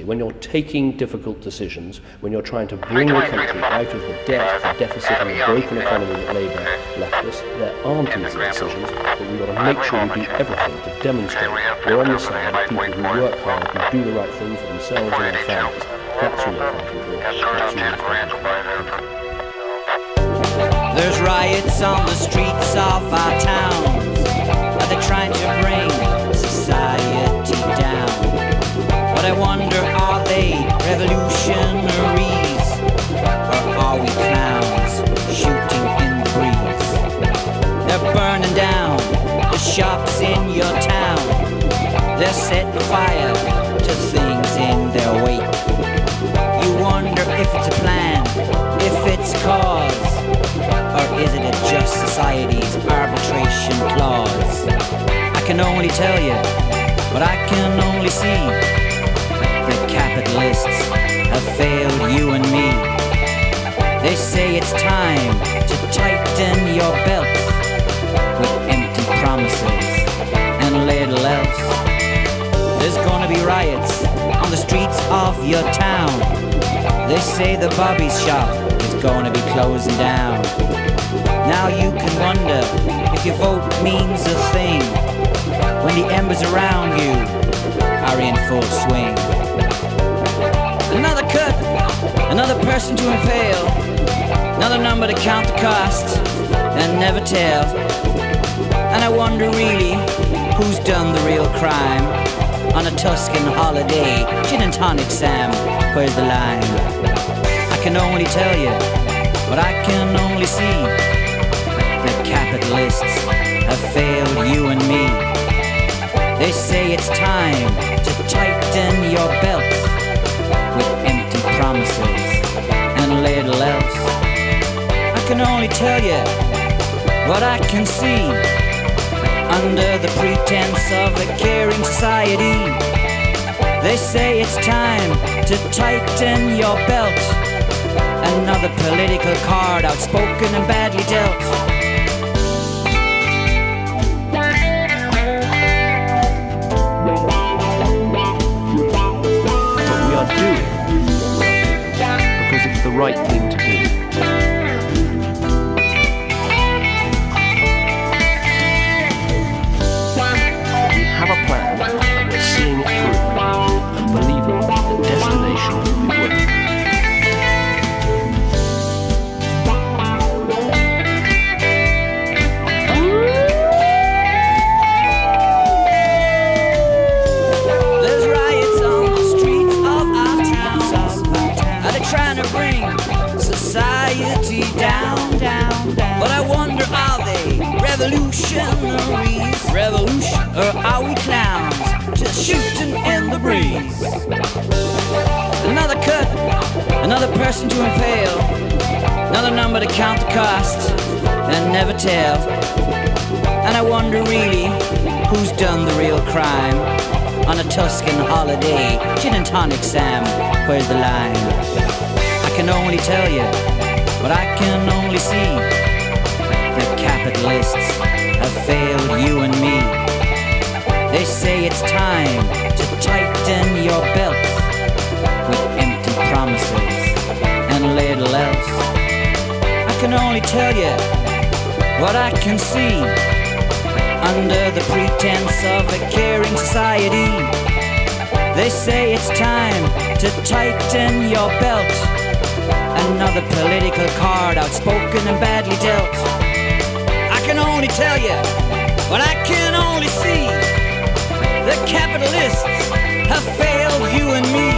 When you're taking difficult decisions, when you're trying to bring the country out of the debt, the deficit and the broken economy that Labour left us, there aren't easy decisions, but we've got to make sure we do everything to demonstrate we're on the side of people who work hard, who do the right thing for themselves and their families. That's who we're fighting for. That's who we're fighting for. There's riots on the streets of our towns. Are they trying to bring revolutionaries? Or are we clowns shooting in the breeze? They're burning down the shops in your town. They're setting fire to things in their wake. You wonder if it's a plan, if it's cause, or is it a just society's arbitration clause? I can only tell you, but I can only see it's time to tighten your belts with empty promises and little else. There's gonna be riots on the streets of your town. They say the Bobby's shop is gonna be closing down. Now you can wonder if your vote means a thing when the embers around you are in full swing. Another person to impale, another number to count the cost and never tell. And I wonder really who's done the real crime on a Tuscan holiday. Gin and tonic, Sam, where's the line? I can only tell you, but I can only see that capitalists have failed you and me. They say it's time to tighten only tell you what I can see under the pretense of a caring society. They say it's time to tighten your belt. Another political card, outspoken and badly dealt. But revolutionaries? Revolution, or are we clowns just shooting in the breeze? Another cut, another person to impale, another number to count the cost and never tell. And I wonder really who's done the real crime on a Tuscan holiday. Gin and tonic, Sam, where's the line? I can only tell you, but I can only see the capitalists It's time to tighten your belt with empty promises and little else. I can only tell you what I can see under the pretense of a caring society. They say it's time to tighten your belt. Another political card, outspoken and badly dealt. I can only tell you what I can only see. The capitalists have failed you and me.